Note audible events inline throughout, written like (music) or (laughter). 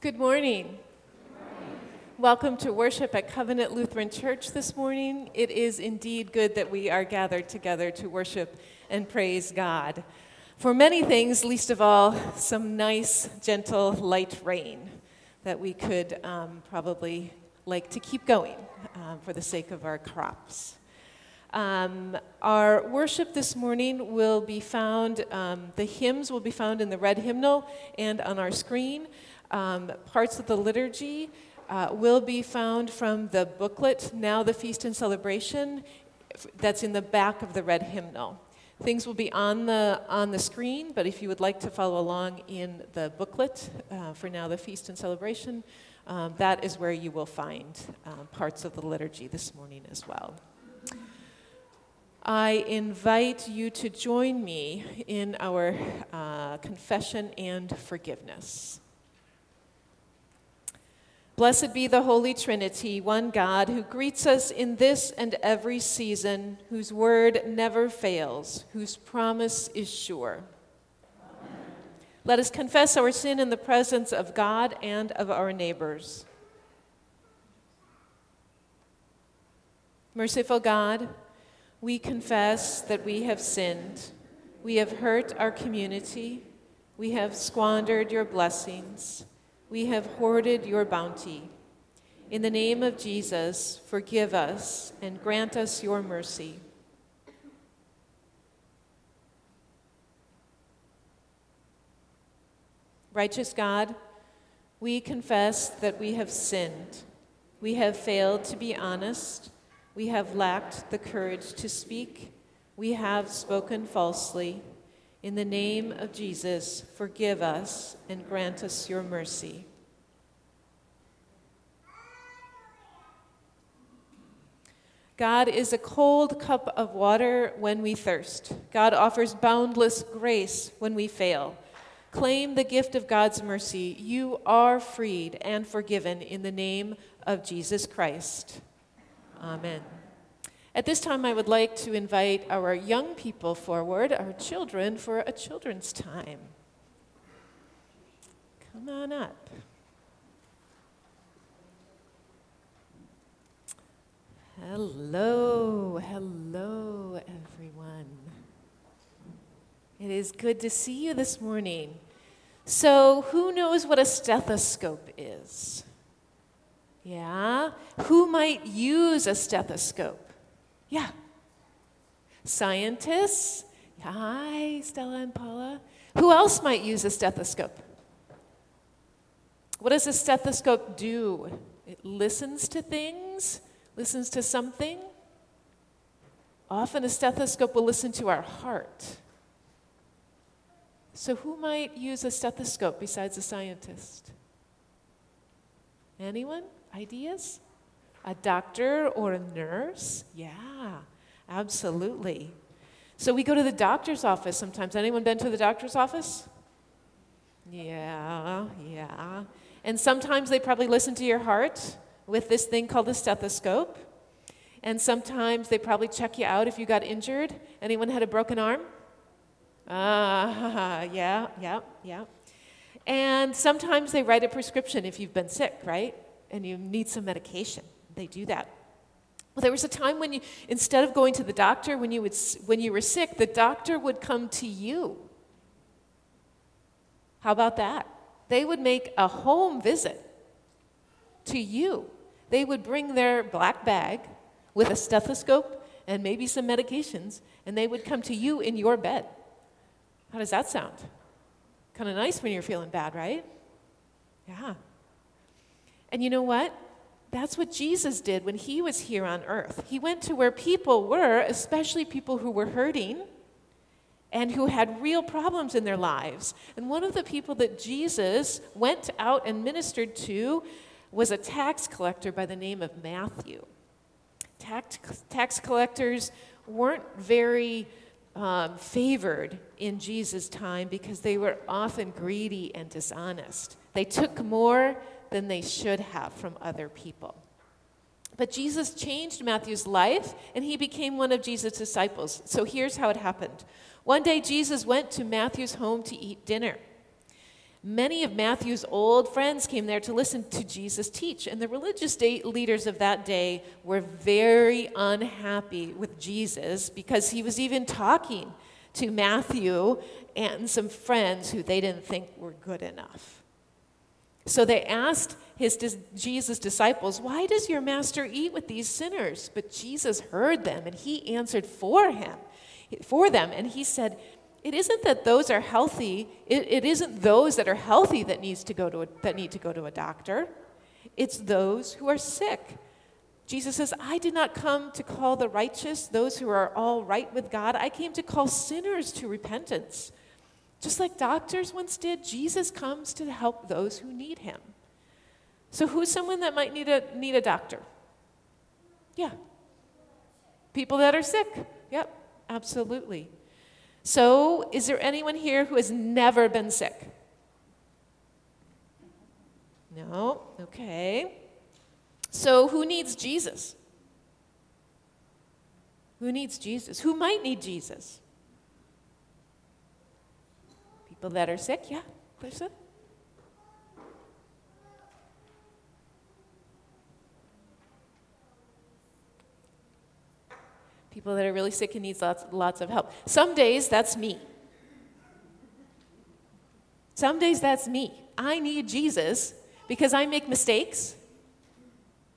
Good morning. Welcome to worship at Covenant Lutheran Church this morning. It is indeed good that we are gathered together to worship and praise God. For many things, least of all, some nice, gentle, light rain that we could um, probably like to keep going um, for the sake of our crops. Um, our worship this morning will be found, um, the hymns will be found in the red hymnal and on our screen. Um, parts of the liturgy uh, will be found from the booklet, Now the Feast and Celebration, that's in the back of the red hymnal. Things will be on the, on the screen, but if you would like to follow along in the booklet uh, for Now the Feast and Celebration, um, that is where you will find um, parts of the liturgy this morning as well. I invite you to join me in our uh, confession and forgiveness. Blessed be the Holy Trinity, one God, who greets us in this and every season, whose word never fails, whose promise is sure. Amen. Let us confess our sin in the presence of God and of our neighbors. Merciful God, we confess that we have sinned. We have hurt our community. We have squandered your blessings. We have hoarded your bounty. In the name of Jesus, forgive us and grant us your mercy. Righteous God, we confess that we have sinned. We have failed to be honest. We have lacked the courage to speak. We have spoken falsely. In the name of Jesus, forgive us and grant us your mercy. God is a cold cup of water when we thirst. God offers boundless grace when we fail. Claim the gift of God's mercy. You are freed and forgiven in the name of Jesus Christ. Amen. At this time, I would like to invite our young people forward, our children, for a children's time. Come on up. Hello, hello, everyone. It is good to see you this morning. So, who knows what a stethoscope is? Yeah? Who might use a stethoscope? Yeah. Scientists? Hi, Stella and Paula. Who else might use a stethoscope? What does a stethoscope do? It listens to things, listens to something. Often a stethoscope will listen to our heart. So, who might use a stethoscope besides a scientist? Anyone? Ideas? A doctor or a nurse? Yeah, absolutely. So we go to the doctor's office sometimes. Anyone been to the doctor's office? Yeah, yeah. And sometimes they probably listen to your heart with this thing called a stethoscope. And sometimes they probably check you out if you got injured. Anyone had a broken arm? Ah, (laughs) yeah, yeah, yeah. And sometimes they write a prescription if you've been sick, right? And you need some medication they do that. Well, there was a time when you, instead of going to the doctor when you, would, when you were sick, the doctor would come to you. How about that? They would make a home visit to you. They would bring their black bag with a stethoscope and maybe some medications, and they would come to you in your bed. How does that sound? Kind of nice when you're feeling bad, right? Yeah. And you know what? That's what Jesus did when he was here on earth. He went to where people were, especially people who were hurting and who had real problems in their lives. And one of the people that Jesus went out and ministered to was a tax collector by the name of Matthew. Tax, tax collectors weren't very um, favored in Jesus' time because they were often greedy and dishonest. They took more than they should have from other people. But Jesus changed Matthew's life and he became one of Jesus' disciples. So here's how it happened. One day, Jesus went to Matthew's home to eat dinner. Many of Matthew's old friends came there to listen to Jesus teach, and the religious leaders of that day were very unhappy with Jesus because he was even talking to Matthew and some friends who they didn't think were good enough. So they asked his Jesus disciples, "Why does your master eat with these sinners?" But Jesus heard them and he answered for him, for them, and he said, "It isn't that those are healthy. It, it isn't those that are healthy that needs to go to a, that need to go to a doctor. It's those who are sick." Jesus says, I did not come to call the righteous, those who are all right with God. I came to call sinners to repentance. Just like doctors once did, Jesus comes to help those who need him. So, who's someone that might need a, need a doctor? Yeah. People that are sick. Yep, absolutely. So, is there anyone here who has never been sick? No? Okay. So, who needs Jesus? Who needs Jesus? Who might need Jesus? That are sick? Yeah, Clarissa? People that are really sick and needs lots, lots of help. Some days that's me. Some days that's me. I need Jesus because I make mistakes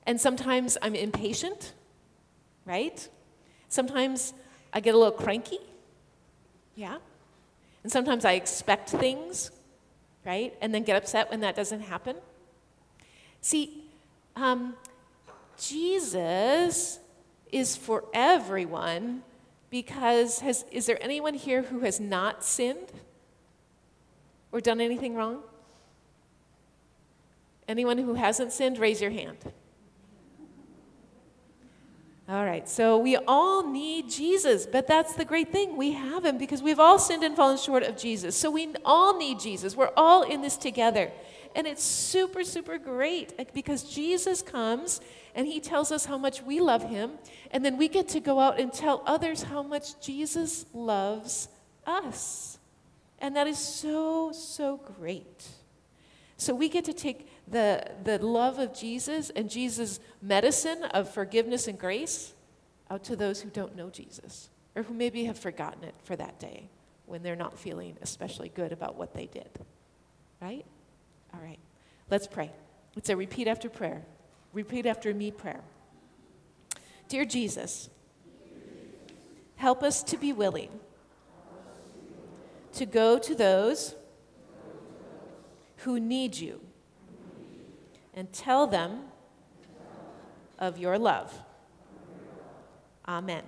and sometimes I'm impatient, right? Sometimes I get a little cranky, yeah? And sometimes I expect things, right? And then get upset when that doesn't happen. See, um, Jesus is for everyone because has, is there anyone here who has not sinned or done anything wrong? Anyone who hasn't sinned, raise your hand. All right, so we all need Jesus, but that's the great thing. We have him because we've all sinned and fallen short of Jesus. So we all need Jesus. We're all in this together. And it's super, super great eh, because Jesus comes and he tells us how much we love him. And then we get to go out and tell others how much Jesus loves us. And that is so, so great. So we get to take the, the love of Jesus and Jesus' medicine of forgiveness and grace out to those who don't know Jesus or who maybe have forgotten it for that day when they're not feeling especially good about what they did. Right? All right. Let's pray. It's a repeat after prayer. Repeat after me prayer. Dear Jesus, help us to be willing to go to those who need you and tell them of your love. Amen.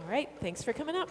All right, thanks for coming up.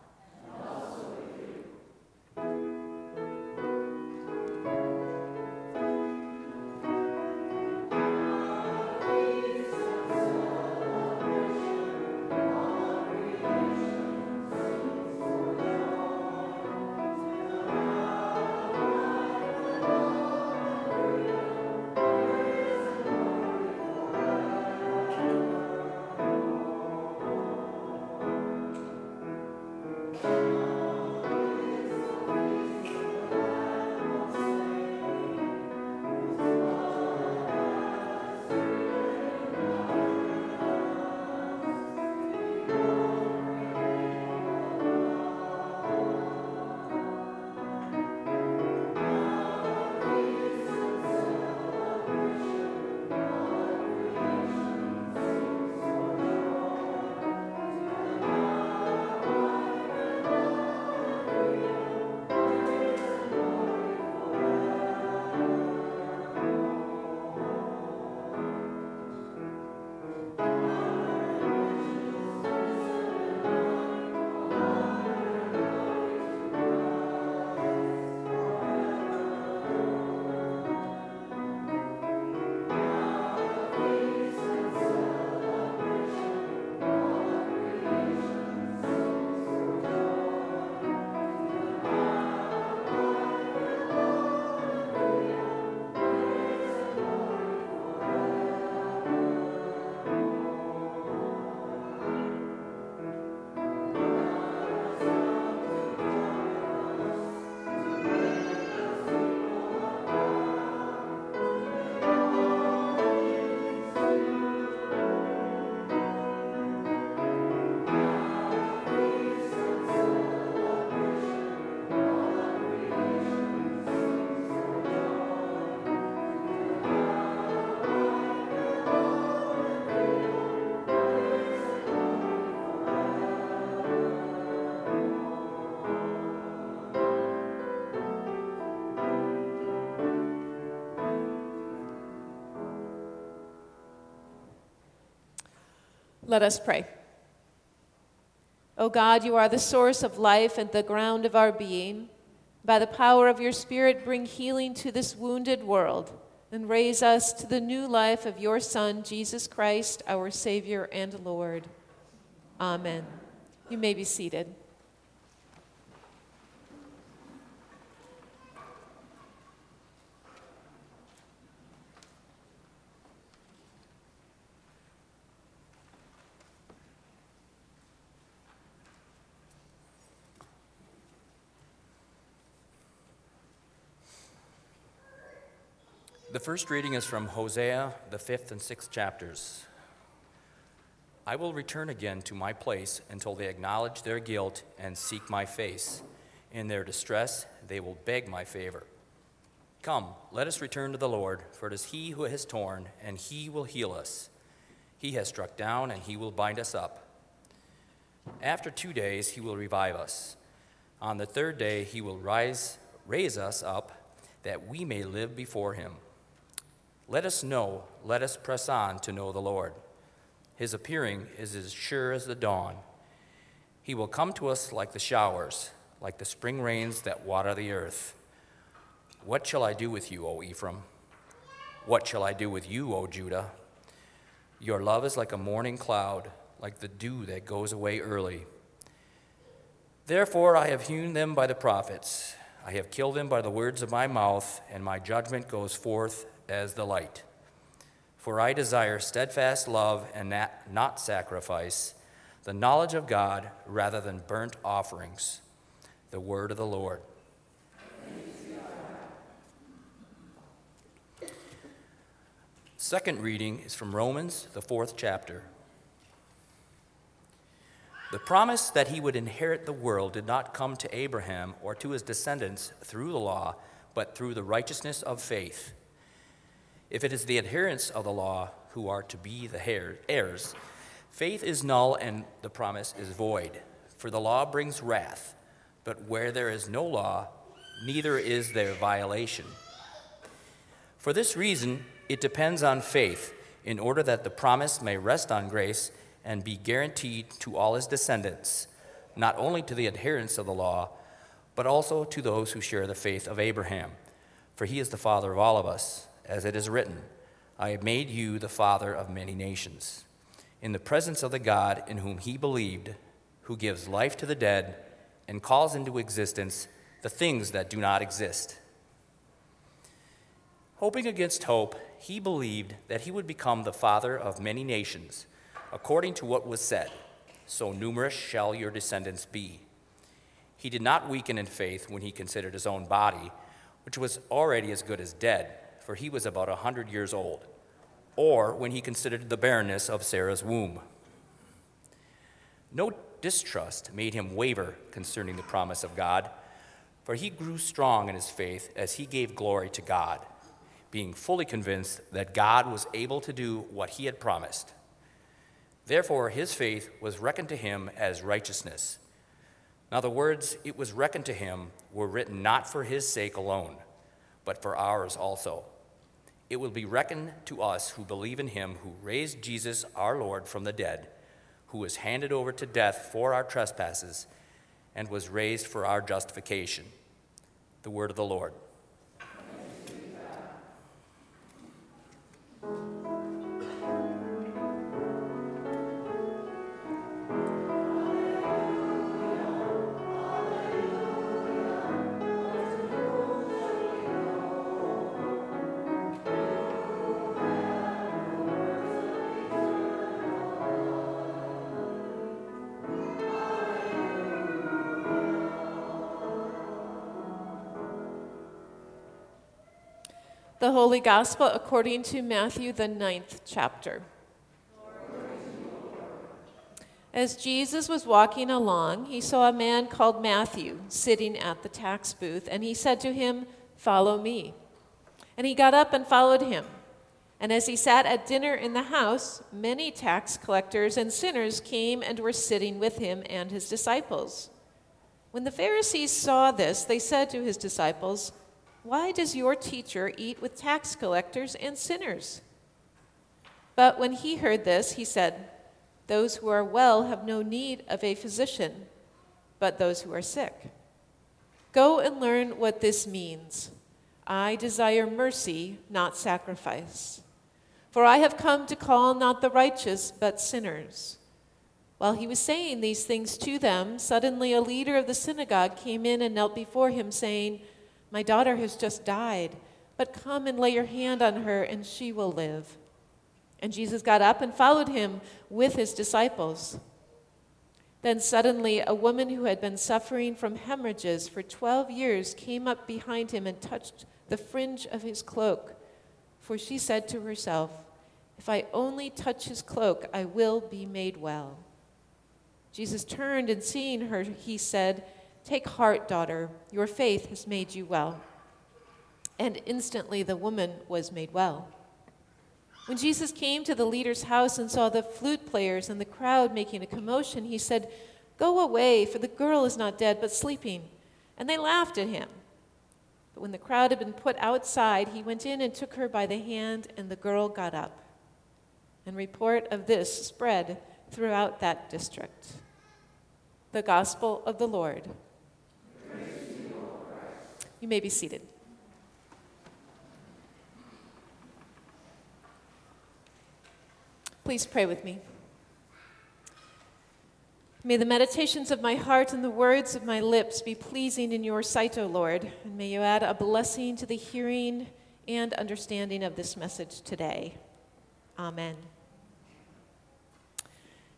Let us pray. O God, you are the source of life and the ground of our being. By the power of your Spirit, bring healing to this wounded world and raise us to the new life of your Son, Jesus Christ, our Savior and Lord. Amen. You may be seated. First reading is from Hosea, the fifth and sixth chapters. I will return again to my place until they acknowledge their guilt and seek my face. In their distress, they will beg my favor. Come, let us return to the Lord, for it is He who has torn, and He will heal us. He has struck down, and He will bind us up. After two days, He will revive us. On the third day, He will rise, raise us up, that we may live before Him. Let us know, let us press on to know the Lord. His appearing is as sure as the dawn. He will come to us like the showers, like the spring rains that water the earth. What shall I do with you, O Ephraim? What shall I do with you, O Judah? Your love is like a morning cloud, like the dew that goes away early. Therefore, I have hewn them by the prophets. I have killed them by the words of my mouth, and my judgment goes forth as the light. For I desire steadfast love and not sacrifice, the knowledge of God rather than burnt offerings. The word of the Lord. Second reading is from Romans, the fourth chapter. The promise that he would inherit the world did not come to Abraham or to his descendants through the law, but through the righteousness of faith. If it is the adherents of the law who are to be the heirs, faith is null and the promise is void. For the law brings wrath, but where there is no law, neither is there violation. For this reason, it depends on faith, in order that the promise may rest on grace and be guaranteed to all his descendants, not only to the adherents of the law, but also to those who share the faith of Abraham. For he is the father of all of us, as it is written, I have made you the father of many nations, in the presence of the God in whom he believed, who gives life to the dead and calls into existence the things that do not exist. Hoping against hope, he believed that he would become the father of many nations, according to what was said, So numerous shall your descendants be. He did not weaken in faith when he considered his own body, which was already as good as dead, for he was about a hundred years old, or when he considered the barrenness of Sarah's womb. No distrust made him waver concerning the promise of God, for he grew strong in his faith as he gave glory to God, being fully convinced that God was able to do what he had promised. Therefore, his faith was reckoned to him as righteousness. Now, the words, it was reckoned to him, were written not for his sake alone, but for ours also. It will be reckoned to us who believe in him who raised Jesus our Lord from the dead who was handed over to death for our trespasses and was raised for our justification. The word of the Lord. Holy Gospel according to Matthew, the ninth chapter. As Jesus was walking along, he saw a man called Matthew sitting at the tax booth, and he said to him, Follow me. And he got up and followed him. And as he sat at dinner in the house, many tax collectors and sinners came and were sitting with him and his disciples. When the Pharisees saw this, they said to his disciples, why does your teacher eat with tax collectors and sinners? But when he heard this, he said, Those who are well have no need of a physician, but those who are sick. Go and learn what this means. I desire mercy, not sacrifice. For I have come to call not the righteous, but sinners. While he was saying these things to them, suddenly a leader of the synagogue came in and knelt before him, saying, my daughter has just died, but come and lay your hand on her, and she will live. And Jesus got up and followed him with his disciples. Then suddenly, a woman who had been suffering from hemorrhages for 12 years came up behind him and touched the fringe of his cloak. For she said to herself, If I only touch his cloak, I will be made well. Jesus turned and seeing her, he said, Take heart, daughter, your faith has made you well. And instantly the woman was made well. When Jesus came to the leader's house and saw the flute players and the crowd making a commotion, he said, Go away, for the girl is not dead, but sleeping. And they laughed at him. But when the crowd had been put outside, he went in and took her by the hand, and the girl got up. And report of this spread throughout that district. The Gospel of the Lord. You may be seated. Please pray with me. May the meditations of my heart and the words of my lips be pleasing in your sight, O Lord, and may you add a blessing to the hearing and understanding of this message today. Amen.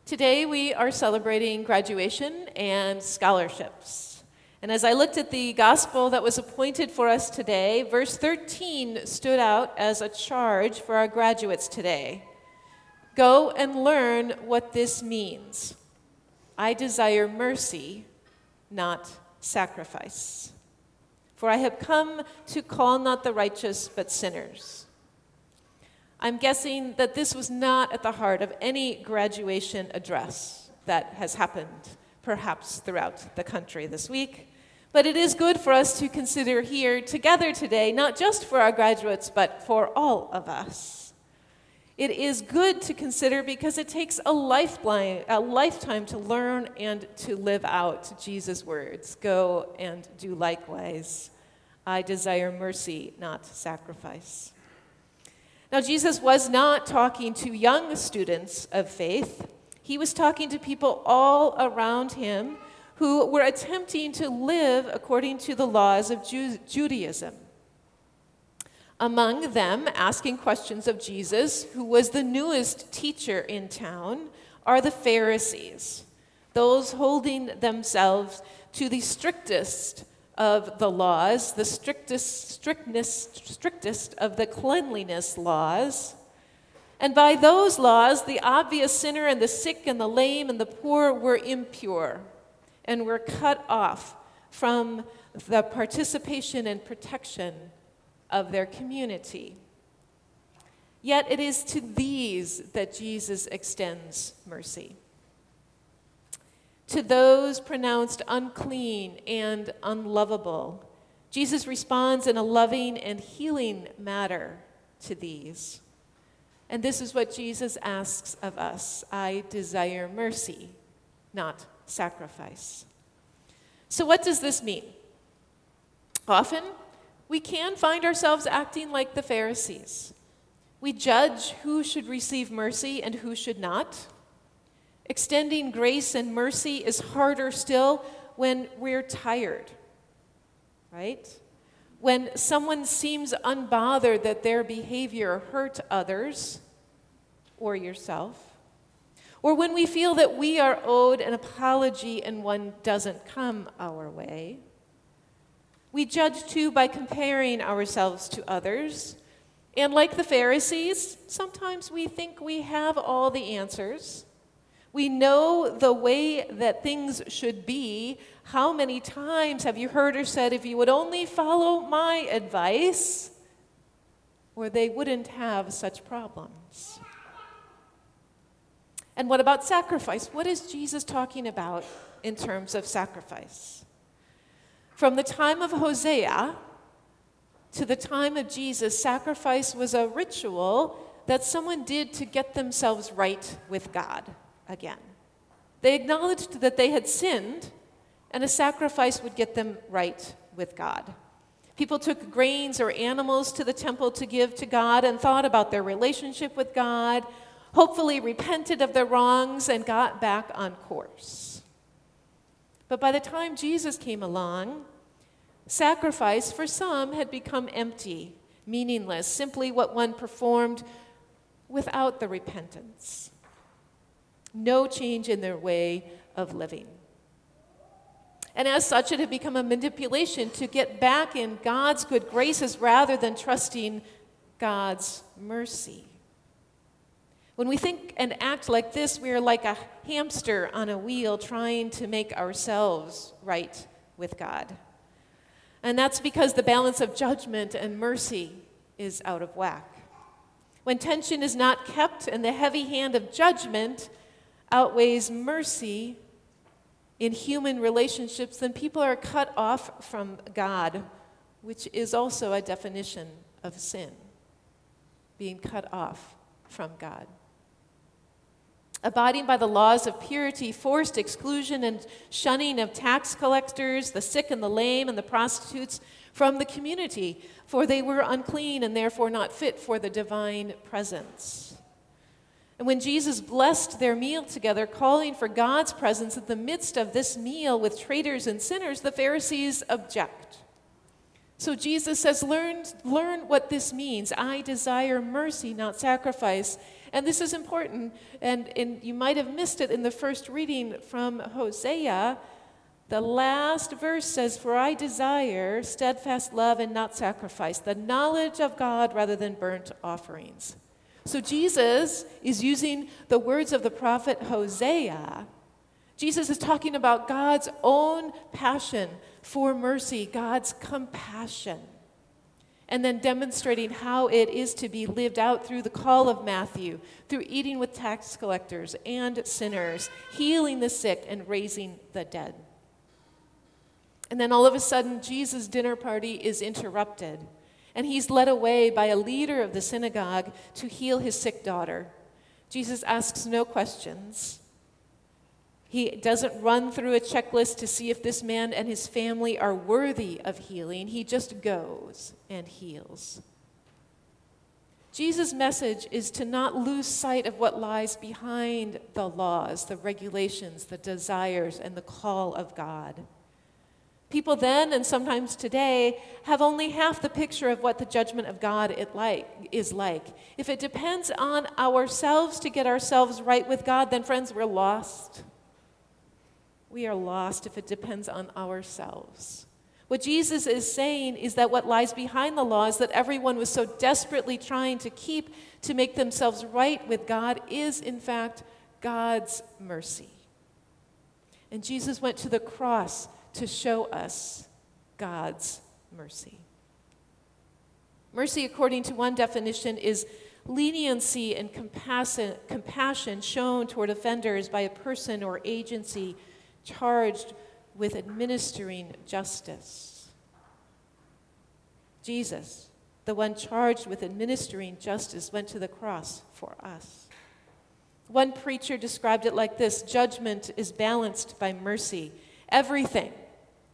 Today we are celebrating graduation and scholarships. And as I looked at the gospel that was appointed for us today, verse 13 stood out as a charge for our graduates today. Go and learn what this means. I desire mercy, not sacrifice. For I have come to call not the righteous, but sinners. I'm guessing that this was not at the heart of any graduation address that has happened, perhaps throughout the country this week But it is good for us to consider here together today, not just for our graduates, but for all of us. It is good to consider because it takes a, lifeline, a lifetime to learn and to live out Jesus' words go and do likewise. I desire mercy, not sacrifice. Now, Jesus was not talking to young students of faith, he was talking to people all around him who were attempting to live according to the laws of Ju- Judaism. Among them, asking questions of Jesus, who was the newest teacher in town, are the Pharisees, those holding themselves to the strictest of the laws, the strictest, strictness, strictest of the cleanliness laws. And by those laws, the obvious sinner and the sick and the lame and the poor were impure and were cut off from the participation and protection of their community. Yet it is to these that Jesus extends mercy to those pronounced unclean and unlovable. Jesus responds in a loving and healing manner to these. And this is what Jesus asks of us I desire mercy, not sacrifice. So, what does this mean? Often, we can find ourselves acting like the Pharisees. We judge who should receive mercy and who should not. Extending grace and mercy is harder still when we're tired, right? When someone seems unbothered that their behavior hurt others or yourself, or when we feel that we are owed an apology and one doesn't come our way. We judge too by comparing ourselves to others. And like the Pharisees, sometimes we think we have all the answers we know the way that things should be. How many times have you heard or said, if you would only follow my advice, or they wouldn't have such problems? And what about sacrifice? What is Jesus talking about in terms of sacrifice? From the time of Hosea to the time of Jesus, sacrifice was a ritual that someone did to get themselves right with God again. They acknowledged that they had sinned, and a sacrifice would get them right with God. People took grains or animals to the temple to give to God and thought about their relationship with God, hopefully repented of their wrongs, and got back on course. But by the time Jesus came along, sacrifice for some had become empty, meaningless, simply what one performed without the repentance no change in their way of living. And as such, it had become a manipulation to get back in God's good graces rather than trusting God's mercy. When we think and act like this, we are like a hamster on a wheel trying to make ourselves right with God. And that's because the balance of judgment and mercy is out of whack. When tension is not kept and the heavy hand of judgment outweighs mercy in human relationships, then people are cut off from God, which is also a definition of sin being cut off from God. Abiding by the laws of purity, forced exclusion and shunning of tax collectors, the sick and the lame, and the prostitutes from the community, for they were unclean and therefore not fit for the divine presence. And when Jesus blessed their meal together, calling for God's presence in the midst of this meal with traitors and sinners, the Pharisees object. So Jesus says, learn, learn what this means. I desire mercy, not sacrifice. And this is important, and, you might have missed it in the first reading from Hosea. The last verse says, For I desire steadfast love and not sacrifice, the knowledge of God rather than burnt offerings. So Jesus is using the words of the prophet Hosea. Jesus is talking about God's own passion for mercy, God's compassion, and then demonstrating how it is to be lived out through the call of Matthew, through eating with tax collectors and sinners, healing the sick, and raising the dead. And then all of a sudden, Jesus' dinner party is interrupted, and he's led away by a leader of the synagogue to heal his sick daughter. Jesus asks no questions. He doesn't run through a checklist to see if this man and his family are worthy of healing. He just goes and heals. Jesus' message is to not lose sight of what lies behind the laws, the regulations, the desires, and the call of God. People then and sometimes today have only half the picture of what the judgment of God it like, is like. If it depends on ourselves to get ourselves right with God, then friends, we're lost. We are lost if it depends on ourselves. What Jesus is saying is that what lies behind the law is that everyone was so desperately trying to keep to make themselves right with God is, in fact, God's mercy. And Jesus went to the cross to show us God's mercy. Mercy, according to one definition, is leniency and compassion, compassion shown toward offenders by a person or agency charged with administering justice. Jesus, the one charged with administering justice, went to the cross for us. One preacher described it like this judgment is balanced by mercy. Everything,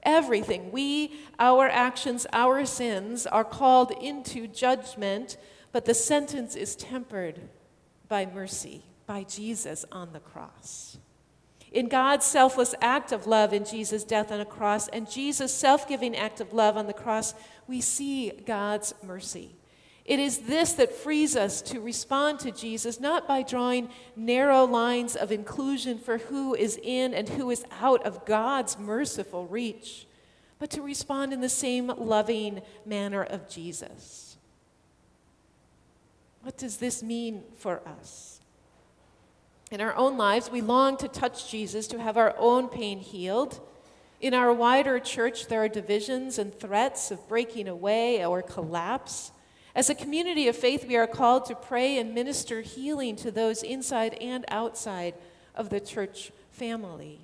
everything, we, our actions, our sins, are called into judgment, but the sentence is tempered by mercy, by Jesus on the cross. In God's selfless act of love in Jesus' death on a cross and Jesus' self giving act of love on the cross, we see God's mercy. It is this that frees us to respond to Jesus, not by drawing narrow lines of inclusion for who is in and who is out of God's merciful reach, but to respond in the same loving manner of Jesus. What does this mean for us? In our own lives, we long to touch Jesus, to have our own pain healed. In our wider church, there are divisions and threats of breaking away or collapse. As a community of faith, we are called to pray and minister healing to those inside and outside of the church family.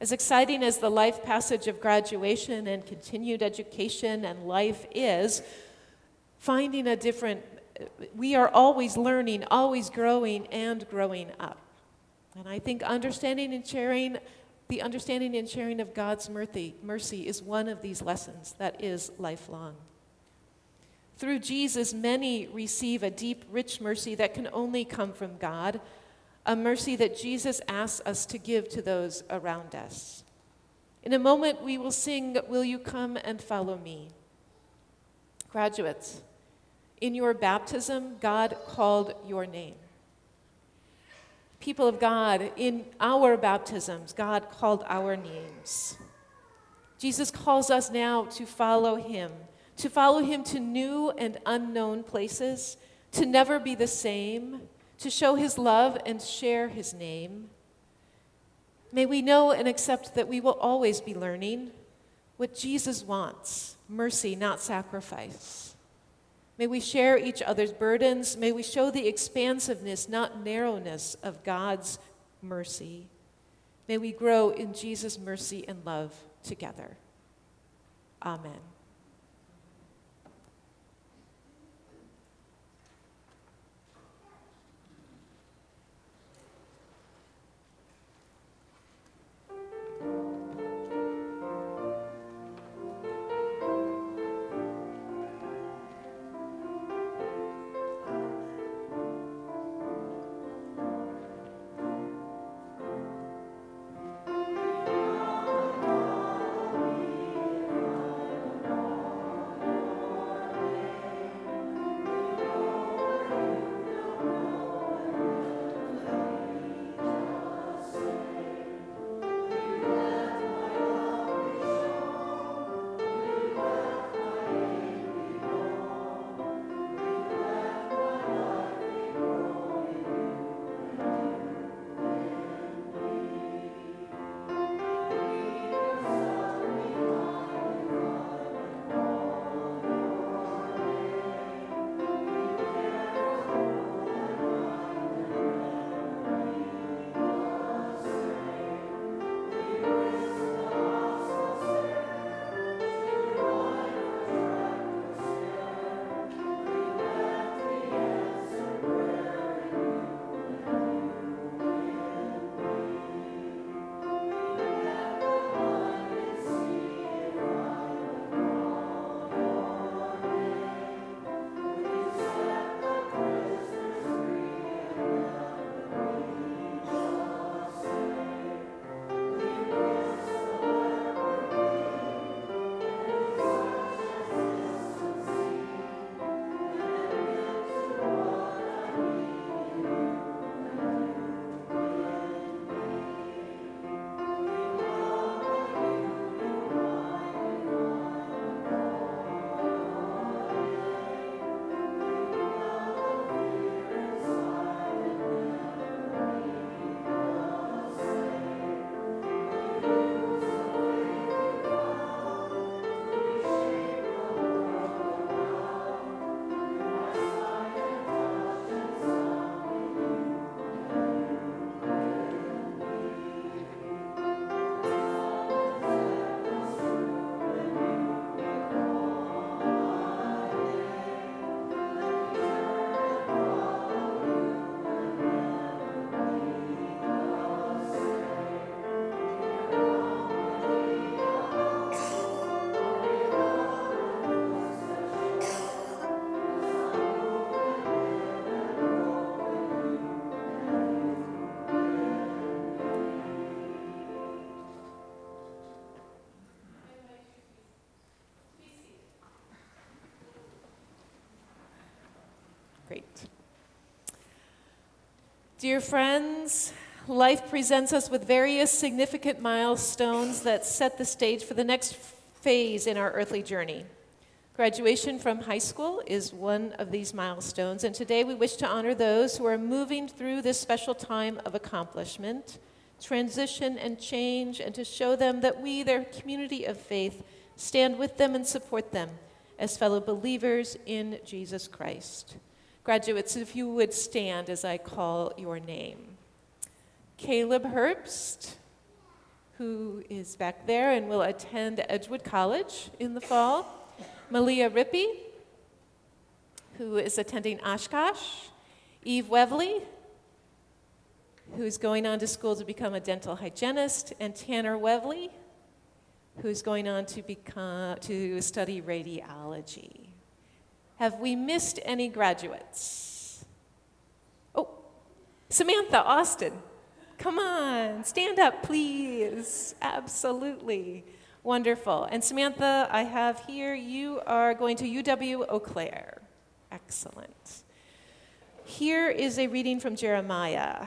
As exciting as the life passage of graduation and continued education and life is, finding a different we are always learning, always growing, and growing up. And I think understanding and sharing, the understanding and sharing of God's mercy, mercy is one of these lessons that is lifelong. Through Jesus, many receive a deep, rich mercy that can only come from God, a mercy that Jesus asks us to give to those around us. In a moment, we will sing, Will You Come and Follow Me? Graduates, in your baptism, God called your name. People of God, in our baptisms, God called our names. Jesus calls us now to follow him, to follow him to new and unknown places, to never be the same, to show his love and share his name. May we know and accept that we will always be learning what Jesus wants mercy, not sacrifice. May we share each other's burdens. May we show the expansiveness, not narrowness, of God's mercy. May we grow in Jesus' mercy and love together. Amen. Dear friends, life presents us with various significant milestones that set the stage for the next phase in our earthly journey. Graduation from high school is one of these milestones, and today we wish to honor those who are moving through this special time of accomplishment, transition, and change, and to show them that we, their community of faith, stand with them and support them as fellow believers in Jesus Christ. Graduates, if you would stand as I call your name. Caleb Herbst, who is back there and will attend Edgewood College in the fall. Malia Rippey, who is attending Oshkosh, Eve Wevley, who's going on to school to become a dental hygienist, and Tanner Wevley, who's going on to, become, to study radiology. Have we missed any graduates? Oh, Samantha Austin. Come on, stand up, please. Absolutely. Wonderful. And Samantha, I have here, you are going to UW Eau Claire. Excellent. Here is a reading from Jeremiah.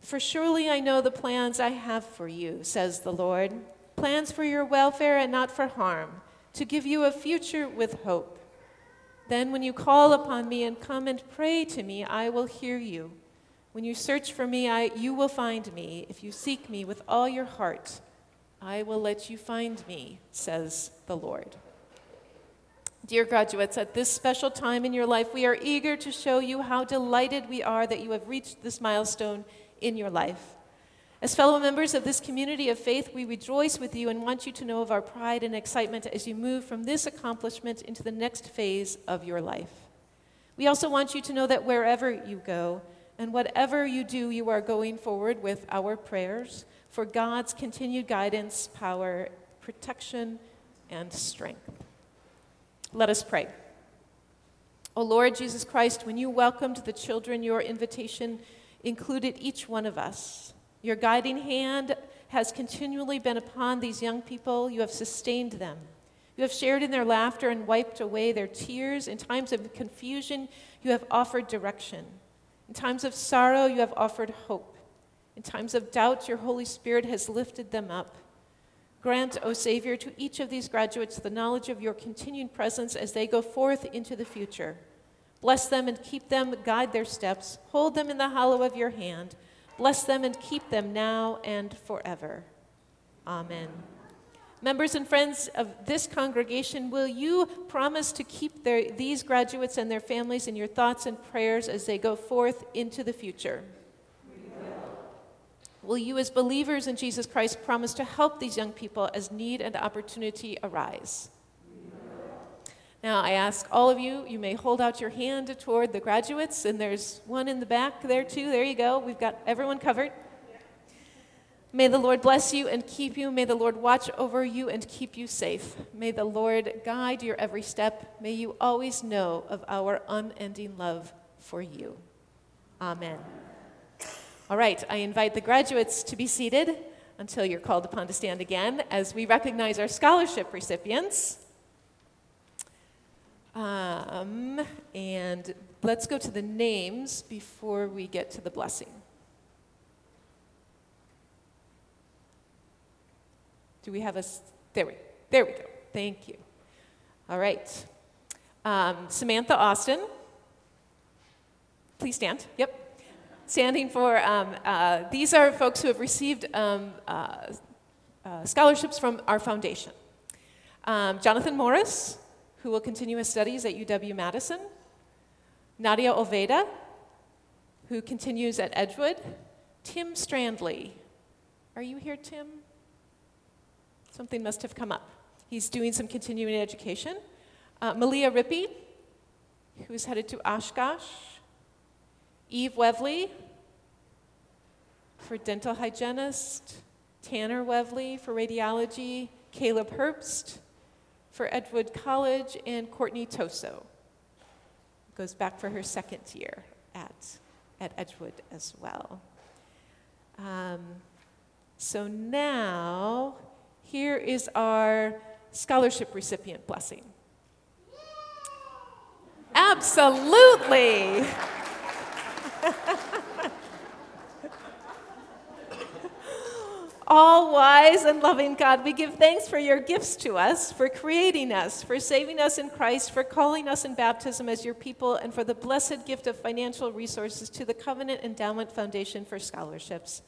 For surely I know the plans I have for you, says the Lord plans for your welfare and not for harm, to give you a future with hope. Then, when you call upon me and come and pray to me, I will hear you. When you search for me, I, you will find me. If you seek me with all your heart, I will let you find me, says the Lord. Dear graduates, at this special time in your life, we are eager to show you how delighted we are that you have reached this milestone in your life. As fellow members of this community of faith, we rejoice with you and want you to know of our pride and excitement as you move from this accomplishment into the next phase of your life. We also want you to know that wherever you go, and whatever you do, you are going forward with our prayers for God's continued guidance, power, protection, and strength. Let us pray. O Lord Jesus Christ, when you welcomed the children, your invitation included each one of us. Your guiding hand has continually been upon these young people. You have sustained them. You have shared in their laughter and wiped away their tears. In times of confusion, you have offered direction. In times of sorrow, you have offered hope. In times of doubt, your Holy Spirit has lifted them up. Grant, O Savior, to each of these graduates the knowledge of your continued presence as they go forth into the future. Bless them and keep them, guide their steps, hold them in the hollow of your hand. Bless them and keep them now and forever. Amen. Members and friends of this congregation, will you promise to keep their, these graduates and their families in your thoughts and prayers as they go forth into the future? Will. will you, as believers in Jesus Christ, promise to help these young people as need and opportunity arise? Now, I ask all of you, you may hold out your hand toward the graduates, and there's one in the back there too. There you go. We've got everyone covered. May the Lord bless you and keep you. May the Lord watch over you and keep you safe. May the Lord guide your every step. May you always know of our unending love for you. Amen. All right, I invite the graduates to be seated until you're called upon to stand again as we recognize our scholarship recipients. Um, and let's go to the names before we get to the blessing. Do we have a, there we, there we go. Thank you. All right. Um, Samantha Austin. Please stand. Yep. Standing for, um, uh, these are folks who have received um, uh, uh, scholarships from our foundation. Um, Jonathan Morris, who will continue his studies at UW Madison. Nadia Oveda, who continues at Edgewood. Tim Strandley. Are you here, Tim? Something must have come up. He's doing some continuing education. Uh, Malia Rippey, who's headed to Oshkosh. Eve Wevley for dental hygienist. Tanner Wevley for radiology. Caleb Herbst for Edgewood College. And Courtney Toso goes back for her second year at, at Edgewood as well. Um, so now, here is our scholarship recipient blessing. Absolutely. (laughs) All wise and loving God, we give thanks for your gifts to us, for creating us, for saving us in Christ, for calling us in baptism as your people, and for the blessed gift of financial resources to the Covenant Endowment Foundation for Scholarships.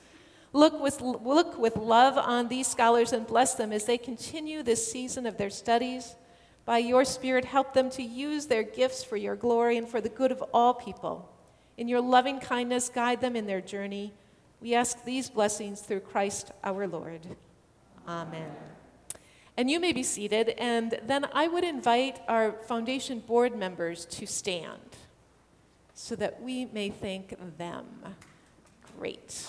Look with, look with love on these scholars and bless them as they continue this season of their studies. By your Spirit, help them to use their gifts for your glory and for the good of all people. In your loving kindness, guide them in their journey. We ask these blessings through Christ our Lord. Amen. And you may be seated, and then I would invite our foundation board members to stand so that we may thank them. Great.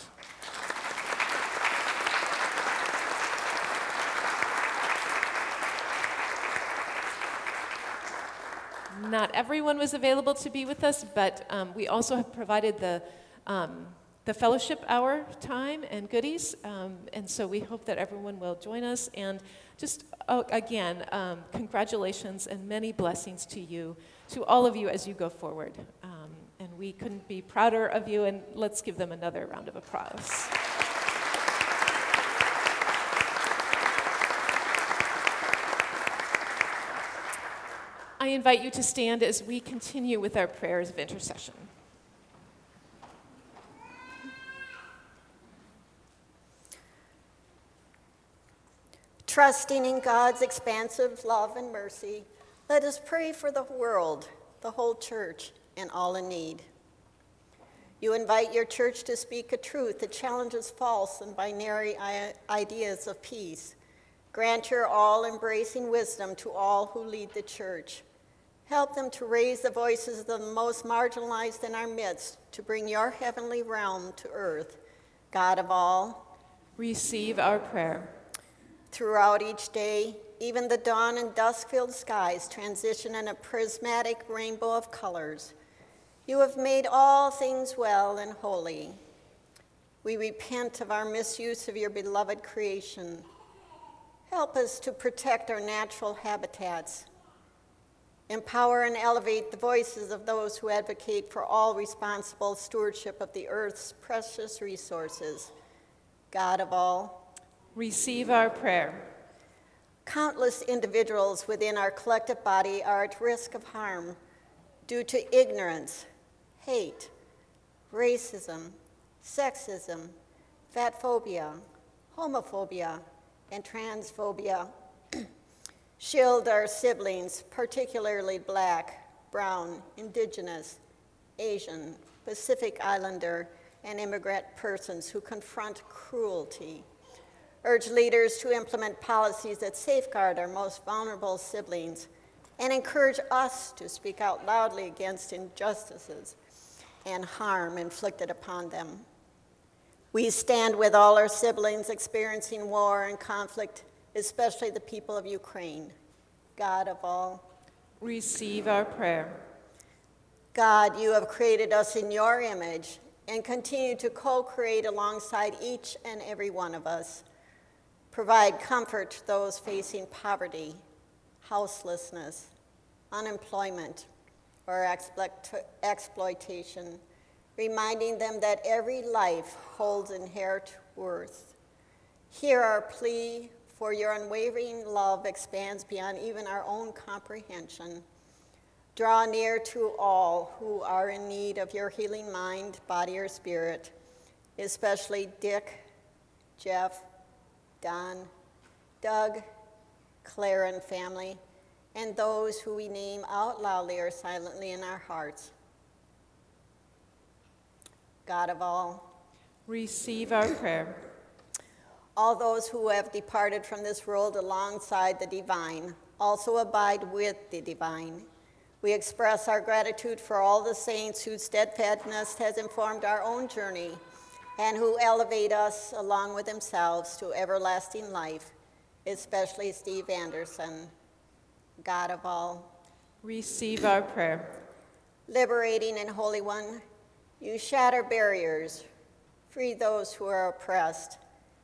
Not everyone was available to be with us, but um, we also have provided the um, the fellowship hour time and goodies. Um, and so we hope that everyone will join us. And just uh, again, um, congratulations and many blessings to you, to all of you as you go forward. Um, and we couldn't be prouder of you. And let's give them another round of applause. I invite you to stand as we continue with our prayers of intercession. Trusting in God's expansive love and mercy, let us pray for the world, the whole church, and all in need. You invite your church to speak a truth that challenges false and binary ideas of peace. Grant your all embracing wisdom to all who lead the church. Help them to raise the voices of the most marginalized in our midst to bring your heavenly realm to earth. God of all, receive our prayer. Throughout each day, even the dawn and dusk filled skies transition in a prismatic rainbow of colors. You have made all things well and holy. We repent of our misuse of your beloved creation. Help us to protect our natural habitats. Empower and elevate the voices of those who advocate for all responsible stewardship of the earth's precious resources. God of all, Receive our prayer. Countless individuals within our collective body are at risk of harm due to ignorance, hate, racism, sexism, fatphobia, homophobia, and transphobia. (clears throat) Shield our siblings, particularly black, brown, indigenous, Asian, Pacific Islander, and immigrant persons who confront cruelty urge leaders to implement policies that safeguard our most vulnerable siblings, and encourage us to speak out loudly against injustices and harm inflicted upon them. We stand with all our siblings experiencing war and conflict, especially the people of Ukraine. God of all, receive our prayer. God, you have created us in your image and continue to co create alongside each and every one of us provide comfort to those facing poverty, houselessness, unemployment, or exploitation, reminding them that every life holds inherent worth. Hear our plea for your unwavering love expands beyond even our own comprehension. Draw near to all who are in need of your healing mind, body, or spirit, especially Dick, Jeff, Don, Doug, Claire, and family, and those who we name out loudly or silently in our hearts. God of all, receive our prayer. All those who have departed from this world alongside the divine also abide with the divine. We express our gratitude for all the saints whose steadfastness has informed our own journey and who elevate us along with themselves to everlasting life, especially Steve Anderson, God of all. Receive our prayer. Liberating and Holy One, you shatter barriers, free those who are oppressed,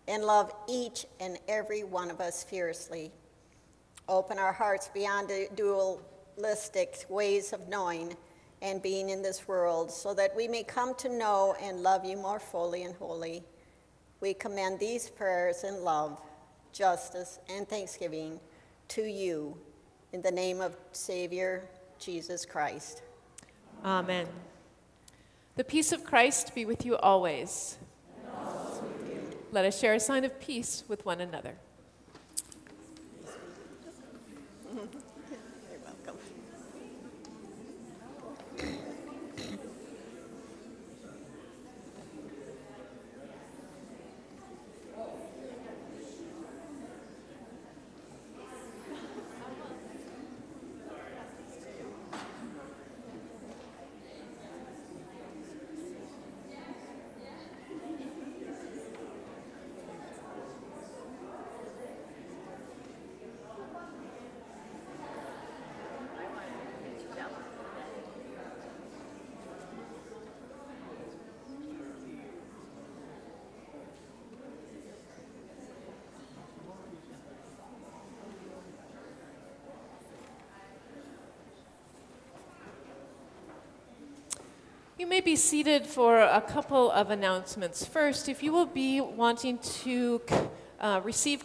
and love each and every one of us fiercely. Open our hearts beyond dualistic ways of knowing and being in this world, so that we may come to know and love you more fully and wholly. We commend these prayers in love, justice, and thanksgiving to you in the name of Savior Jesus Christ. Amen. The peace of Christ be with you always. Let us share a sign of peace with one another. May be seated for a couple of announcements. First, if you will be wanting to uh, receive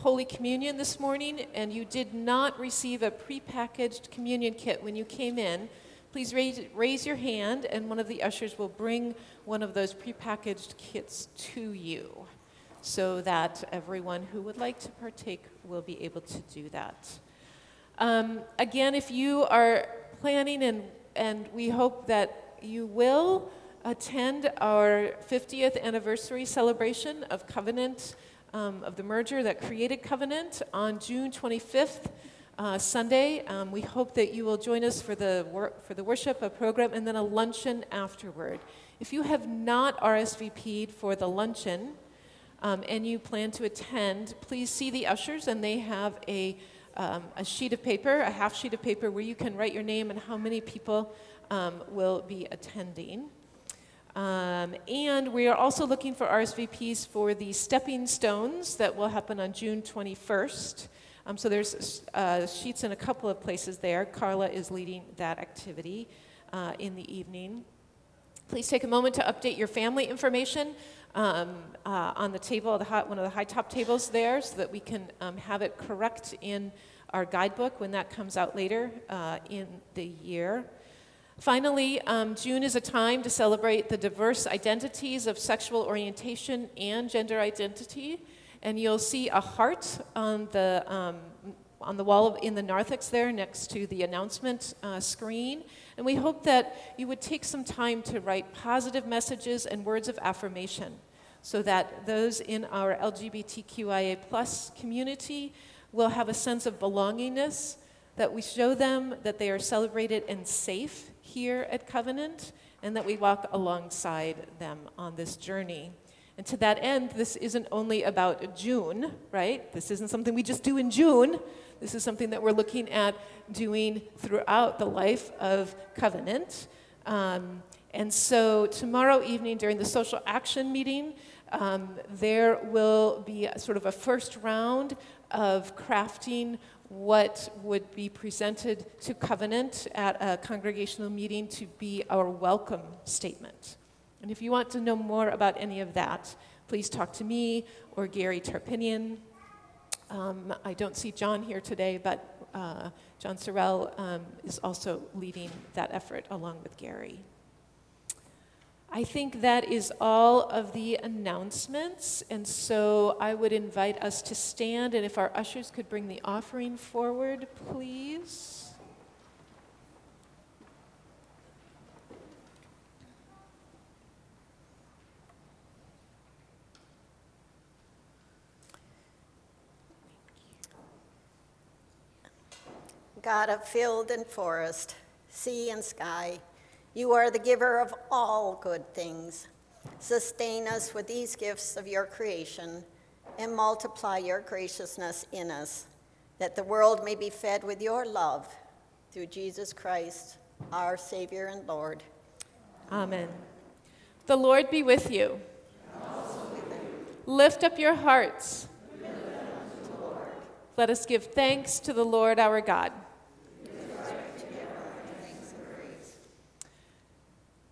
Holy Communion this morning and you did not receive a prepackaged communion kit when you came in, please raise, raise your hand and one of the ushers will bring one of those prepackaged kits to you so that everyone who would like to partake will be able to do that. Um, again, if you are planning, and, and we hope that you will attend our 50th anniversary celebration of Covenant, um, of the merger that created Covenant on June 25th. Uh, Sunday, um, we hope that you will join us for the wor- for the worship, a program, and then a luncheon afterward. If you have not RSVP'd for the luncheon, um, and you plan to attend, please see the ushers, and they have a, um, a sheet of paper, a half sheet of paper, where you can write your name and how many people um, will be attending. Um, and we are also looking for RSVPs for the stepping stones that will happen on June 21st. Um, so there's uh, sheets in a couple of places there. Carla is leading that activity uh, in the evening. Please take a moment to update your family information um, uh, on the table, the one of the high top tables there, so that we can um, have it correct in our guidebook when that comes out later uh, in the year. Finally, um, June is a time to celebrate the diverse identities of sexual orientation and gender identity. And you'll see a heart on the, um, on the wall of, in the narthex there next to the announcement uh, screen. And we hope that you would take some time to write positive messages and words of affirmation so that those in our LGBTQIA plus community will have a sense of belongingness, that we show them that they are celebrated and safe here at Covenant, and that we walk alongside them on this journey. And to that end, this isn't only about June, right? This isn't something we just do in June. This is something that we're looking at doing throughout the life of Covenant. Um, and so, tomorrow evening during the social action meeting, um, there will be sort of a first round of crafting what would be presented to Covenant at a congregational meeting to be our welcome statement. And if you want to know more about any of that, please talk to me or Gary Tarpinian. Um, I don't see John here today, but uh, John Sorrell um, is also leading that effort along with Gary. I think that is all of the announcements, and so I would invite us to stand, and if our ushers could bring the offering forward, please. God of field and forest, sea and sky, you are the giver of all good things. Sustain us with these gifts of your creation and multiply your graciousness in us, that the world may be fed with your love through Jesus Christ, our Savior and Lord. Amen. The Lord be with you. Lift up your hearts. Let us give thanks to the Lord our God.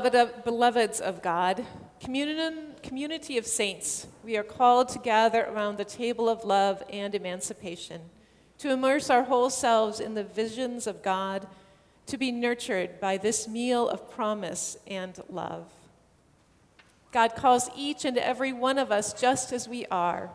Beloved of, beloveds of God, communion, community of saints, we are called to gather around the table of love and emancipation, to immerse our whole selves in the visions of God, to be nurtured by this meal of promise and love. God calls each and every one of us just as we are.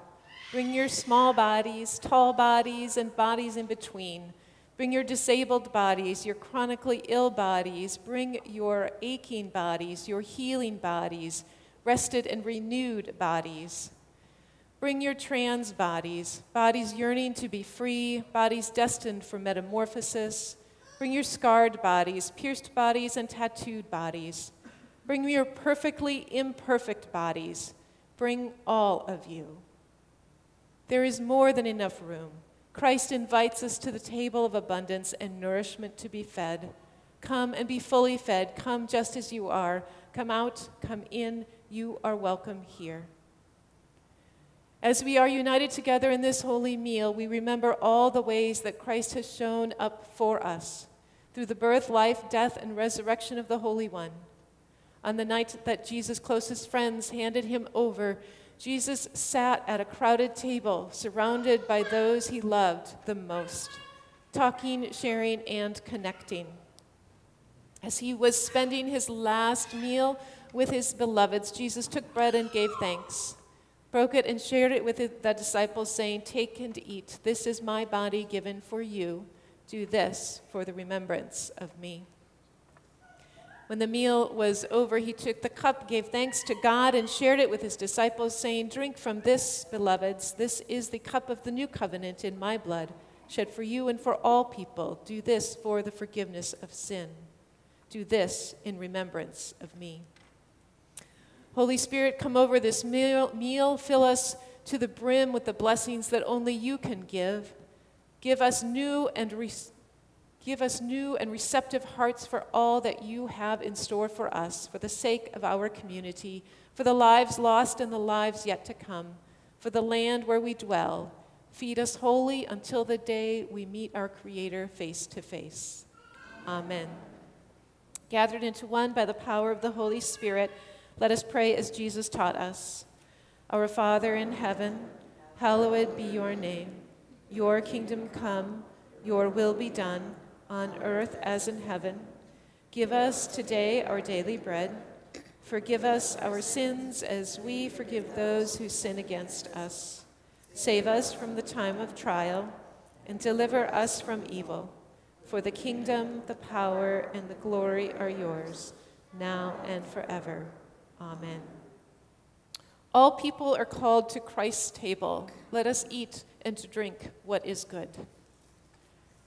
Bring your small bodies, tall bodies, and bodies in between Bring your disabled bodies, your chronically ill bodies. Bring your aching bodies, your healing bodies, rested and renewed bodies. Bring your trans bodies, bodies yearning to be free, bodies destined for metamorphosis. Bring your scarred bodies, pierced bodies, and tattooed bodies. Bring your perfectly imperfect bodies. Bring all of you. There is more than enough room. Christ invites us to the table of abundance and nourishment to be fed. Come and be fully fed. Come just as you are. Come out, come in. You are welcome here. As we are united together in this holy meal, we remember all the ways that Christ has shown up for us through the birth, life, death, and resurrection of the Holy One. On the night that Jesus' closest friends handed him over, Jesus sat at a crowded table surrounded by those he loved the most, talking, sharing, and connecting. As he was spending his last meal with his beloveds, Jesus took bread and gave thanks, broke it, and shared it with the disciples, saying, Take and eat. This is my body given for you. Do this for the remembrance of me. When the meal was over, he took the cup, gave thanks to God, and shared it with his disciples, saying, Drink from this, beloveds. This is the cup of the new covenant in my blood, shed for you and for all people. Do this for the forgiveness of sin. Do this in remembrance of me. Holy Spirit, come over this meal, meal fill us to the brim with the blessings that only you can give. Give us new and re- Give us new and receptive hearts for all that you have in store for us, for the sake of our community, for the lives lost and the lives yet to come, for the land where we dwell. Feed us wholly until the day we meet our Creator face to face. Amen. Gathered into one by the power of the Holy Spirit, let us pray as Jesus taught us. Our Father in heaven, hallowed be your name. Your kingdom come, your will be done on earth as in heaven. Give us today our daily bread. Forgive us our sins as we forgive those who sin against us. Save us from the time of trial and deliver us from evil. For the kingdom, the power, and the glory are yours, now and forever. Amen. All people are called to Christ's table. Let us eat and drink what is good.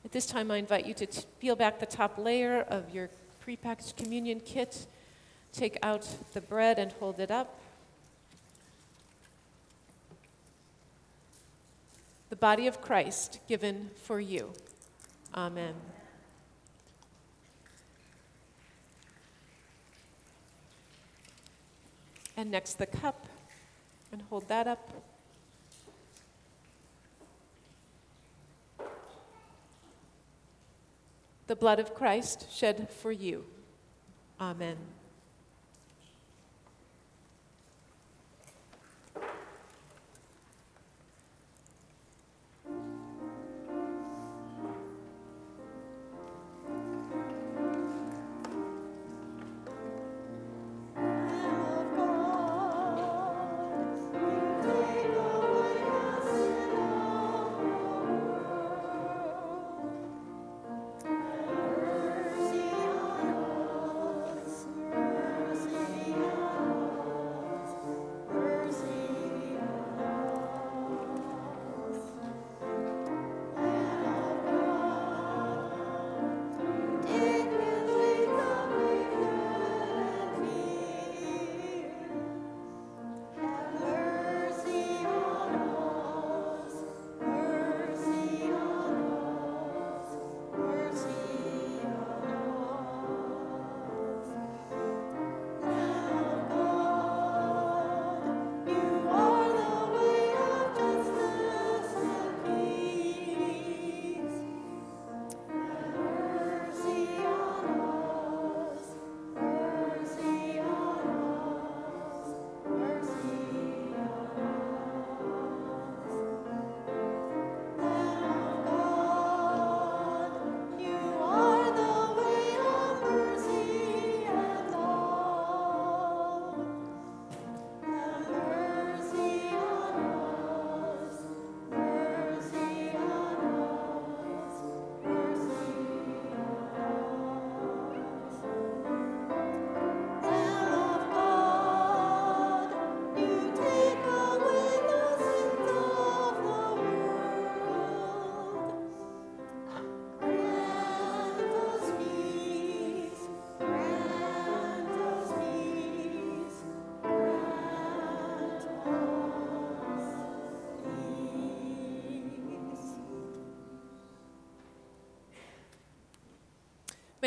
At this time, I invite you to peel back the top layer of your prepackaged communion kit, take out the bread and hold it up. The body of Christ given for you. Amen. And next, the cup, and hold that up. The blood of Christ shed for you. Amen.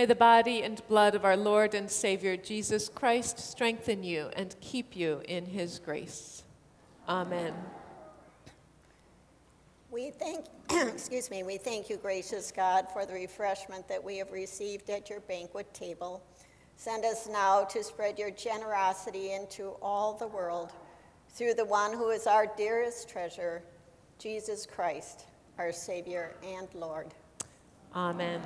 May the body and blood of our Lord and Savior Jesus Christ strengthen you and keep you in his grace. Amen. We thank, (clears throat) excuse me, we thank you, gracious God, for the refreshment that we have received at your banquet table. Send us now to spread your generosity into all the world through the one who is our dearest treasure, Jesus Christ, our Savior and Lord. Amen.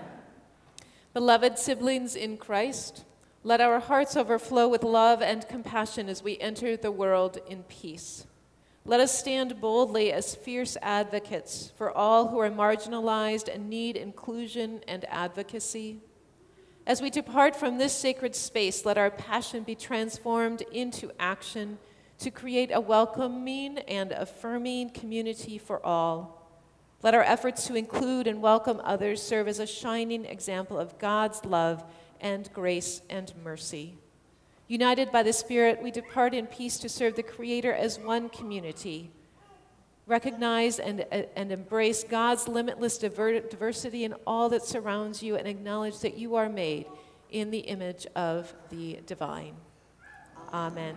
Beloved siblings in Christ, let our hearts overflow with love and compassion as we enter the world in peace. Let us stand boldly as fierce advocates for all who are marginalized and need inclusion and advocacy. As we depart from this sacred space, let our passion be transformed into action to create a welcoming and affirming community for all. Let our efforts to include and welcome others serve as a shining example of God's love and grace and mercy. United by the Spirit, we depart in peace to serve the Creator as one community. Recognize and, and embrace God's limitless diversity in all that surrounds you and acknowledge that you are made in the image of the divine. Amen.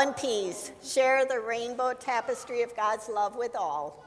In peace. Share the rainbow tapestry of God's love with all.